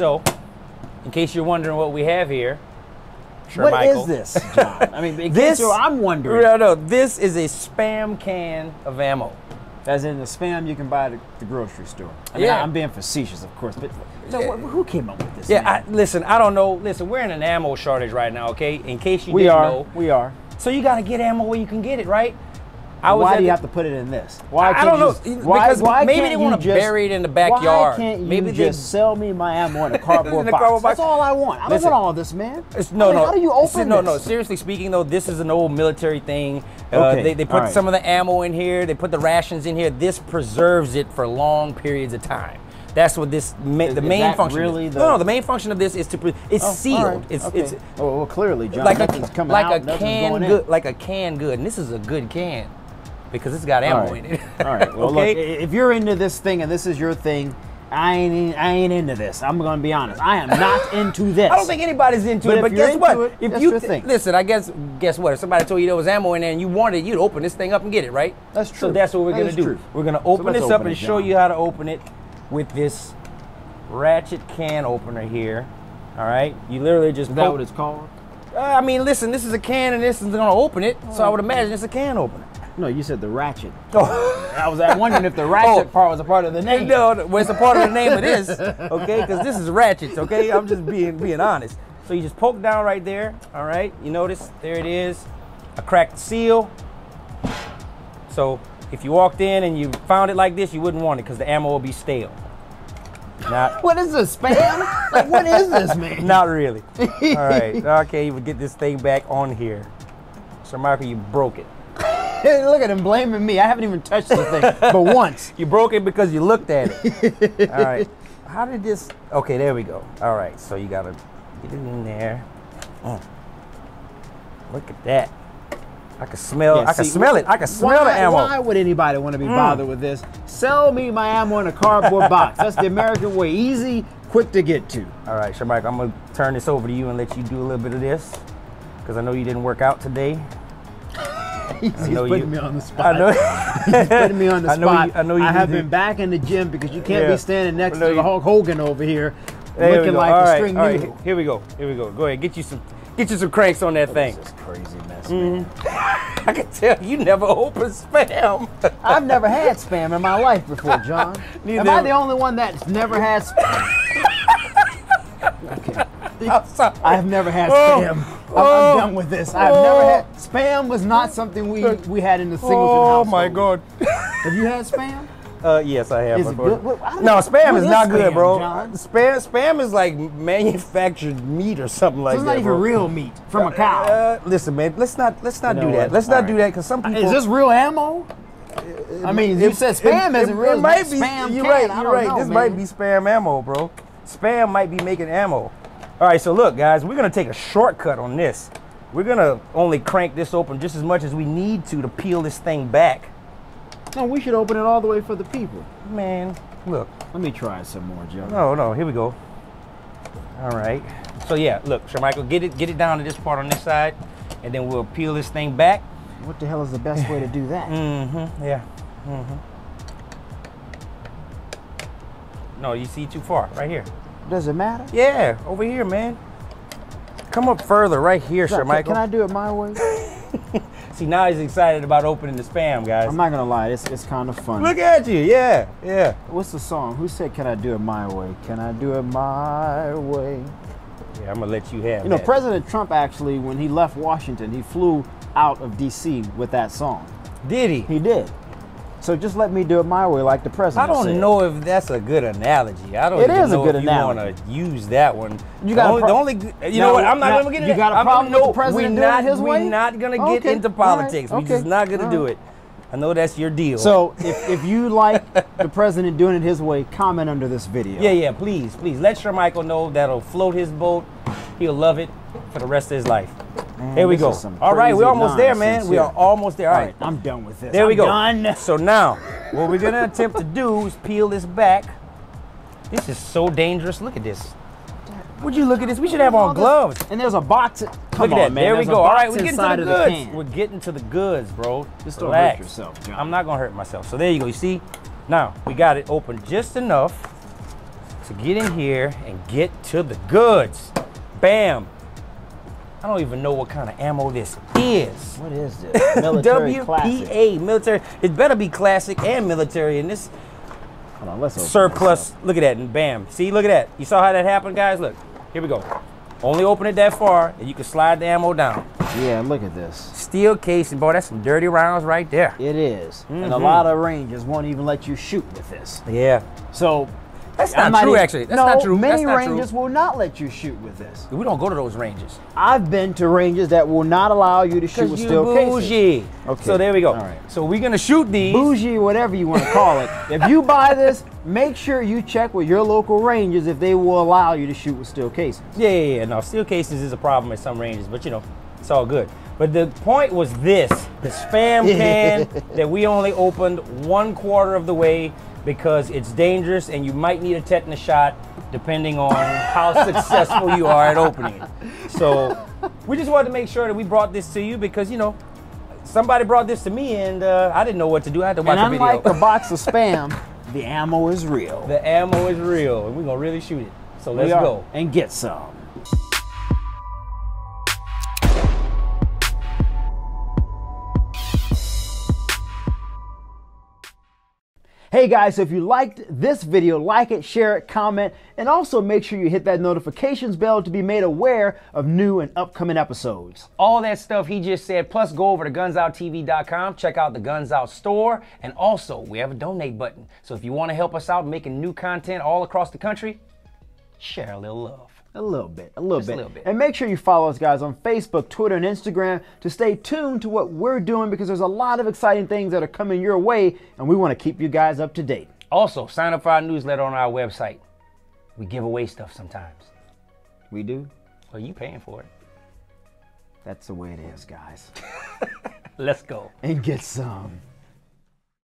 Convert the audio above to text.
So, in case you're wondering what we have here, sure, What is Michael. this, John? I mean, in this, case I'm wondering. No, no, this is a spam can of ammo. As in the spam you can buy at the grocery store. I mean, Yeah. I'm being facetious, of course, but so Yeah. who came up with this? Yeah. I, listen, I don't know. Listen, we're in an ammo shortage right now, okay? In case you we didn't are. know. We are. So you gotta get ammo where you can get it, right? I why do you the- have to put it in this? Why I can't don't you know, why, because why maybe they wanna bury it in the backyard. Why can't you Maybe they- just sell me my ammo in a cardboard In a box? cardboard box. That's all I want. I don't want all this, man. It's, no, I mean, no. How do you open Se- No, no. Seriously speaking, though, this is an old military thing. Uh, Okay, they, they put all right. some of the ammo in here. They put the rations in here. This preserves it for long periods of time. That's what this ma- Is- the is main that function. really is. the- No, no. The main function of this is to pre- it's Oh, sealed. right, It's okay. it's Oh, well, clearly, John. like nothing's a coming like out, a nothing's can going in. good, like a can good. And this is a good can because it's got ammo right. in it. All right. Well, okay. look, if you're into this thing and this is your thing, I ain't I ain't into this. I'm gonna be honest. I am not into this. I don't think anybody's into But it, but guess what? it, if that's you your th- thing. listen, I guess guess what? If somebody told you there was ammo in there and you wanted it, you'd open this thing up and get it, right? That's true. So that's what we're That gonna do. true. We're gonna open let's this up open and it, show you how to open it with this ratchet can opener here. All right, you literally just Is that what it's called? Uh, I mean, listen, this is a can and this is gonna open it, so I would imagine it's a can opener. No, you said the ratchet. Oh. I was wondering if the oh. ratchet Oh. part was a part of the name. No, no, well, it's a part of the name of this, okay? Because this is ratchets, okay? I'm just being being honest. So you just poke down right there, all right? You notice there it is, a cracked seal. So if you walked in and you found it like this, you wouldn't want it because the ammo will be stale. Not, What is this, spam? like, what is this, man? not really. All right, okay, you would get this thing back on here. So Michael, you broke it. Look at him blaming me. I haven't even touched the thing, but once. You broke it because you looked at it. All right. How did this? Okay, there we go. All right. So you gotta get it in there. Mm. Look at that. I can smell. Yeah, I can see, smell it. I can smell why, the ammo. Mm. Why would anybody want to be bothered with this? Sell me my ammo in a cardboard box. That's the American way. Easy, quick to get to. All right, Shamike, I'm gonna turn this over to you and let you do a little bit of this because I know you didn't work out today. He's know putting you- me on the spot. I know. He's putting me on the I know spot. you- I know you have did. been back in the gym because you can't Yeah. be standing next to the Hulk Hogan over here, There we looking go. like All a right, string all right, noodle. Here we go. Here we go. Go ahead. Get you some. Get you some cranks on that thing. This is crazy mess, Mm-hmm. man. I can tell you never open spam. I've never had spam in my life before, John. Neither Am I the only one that's never had spam? okay. I'm sorry. I have never had Oh, spam. I'm, oh, I'm done with this. I've oh. never had spam. Was not something we we had in the Singleton Oh household. my god. Have you had spam? Uh, yes, I have. Is it good? What- no, spam What is is not good, bro. John? Spam, spam is like manufactured meat or something like that. it's that. not even bro. real meat from a cow. Uh, listen, man. Let's not let's not You know do that. Let's All not do that because some people. Is this real ammo? I mean, you said spam it- isn't it real. might It's be. spam you're can. right. I You're right. know, this man. might be spam ammo, bro. Spam might be making ammo. All right, so look, guys, we're gonna take a shortcut on this. We're gonna only crank this open just as much as we need to to peel this thing back. No, we should open it all the way for the people. Man, look. Let me try some more, Joe. No, no, here we go. All right. So yeah, look, Shermichael, get it get it down to this part on this side, and then we'll peel this thing back. What the hell is the best way to do that? Mm-hmm. Yeah. Mm-hmm. No, you see too far. Right here. Does it matter? Yeah, over here, man. Come up further, right here, Sir Can- Michael. Can I do it my way? See, now he's excited about opening the spam, guys. I'm not gonna lie, it's it's kind of fun. Look at you. Yeah, yeah. What's the song? Who said "Can I do it my way"? Can I do it my way? Yeah, I'm gonna let you have You know, that. President Trump actually, when he left Washington, he flew out of D.C. with that song. Did he? He did. So just let me do it my way, like the president. I don't said. know if that's a good analogy. I don't It is a know good if you analogy. want to use that one. You got a only, the only you Now- know what? I'm not now, gonna get you got a problem with the no, president we're doing not, his We're not gonna get Okay, into all right, politics. We're okay, just not gonna all do right. it. I know that's your deal. So if, if you like the president doing it his way, comment under this video. yeah, yeah. Please, please let Shermichael know that'll float his boat. He'll love it for the rest of his life. Here we go. All right, we're almost there, man. nonsense We are almost there. All All right. I'm done with this. There we I'm go. Done. So now, what we're gonna attempt to do is peel this back. This is so dangerous. Look at this. Would you look at this? We should have on gloves. And there's a box. Come Look at on, that. man. There we There's a go. All right, we're getting to the goods. can. we're getting to the goods, bro. Just don't Relax. hurt yourself, John. I'm not gonna hurt myself. So there you go. You see, now we got it open just enough to get in here and get to the goods. Bam. I don't even know what kind of ammo this is. What is this? Military classic. WPA, military. It better be classic and military. in this Hold on, let's surplus, look at that, and bam. See, look at that. You saw how that happened, guys? Look, here we go. Only open it that far, and you can slide the ammo down. Yeah, look at this. Steel casing, boy, that's some dirty rounds right there. It is. And a Mhm. lot of ranges won't even let you shoot with this. Yeah. So That's I not might true, even- actually. That's no, not true. Many That's not ranges true. will not let you shoot with this. We don't go to those ranges. I've been to ranges that will not allow you to shoot with you steel casing. bougie. Okay. So there we go. All right. So we're going to shoot these. Bougie, whatever you want to call it. if you buy this, make sure you check with your local ranges if they will allow you to shoot with steel casings. Yeah, yeah, yeah. No, steel cases is a problem at some ranges, but you know, it's all good. But the point was this the spam can that we only opened one quarter of the way because it's dangerous and you might need a tetanus shot depending on how successful you are at opening it. So we just wanted to make sure that we brought this to you because, you know, somebody brought this to me and uh, I didn't know what to do. I had to watch and a video. unlike a box of spam, the ammo is real. the ammo is real and we're going to really shoot it. So let's go. And get some. Hey guys, so if you liked this video, like it, share it, comment, and also make sure you hit that notifications bell to be made aware of new and upcoming episodes. all that stuff he just said. Plus, go over to gunsoutTV.com, check out the Guns Out store, and also we have a donate button. So if you want to help us out making new content all across the country, share a little love. A little bit, a little Just a little bit. And make sure you follow us, guys, on Facebook, Twitter, and Instagram to stay tuned to what we're doing because there's a lot of exciting things that are coming your way, and we want to keep you guys up to date. Also, sign up for our newsletter on our website. We give away stuff sometimes. We do? Well, you paying for it. That's the way it is, guys. Let's go. and get some.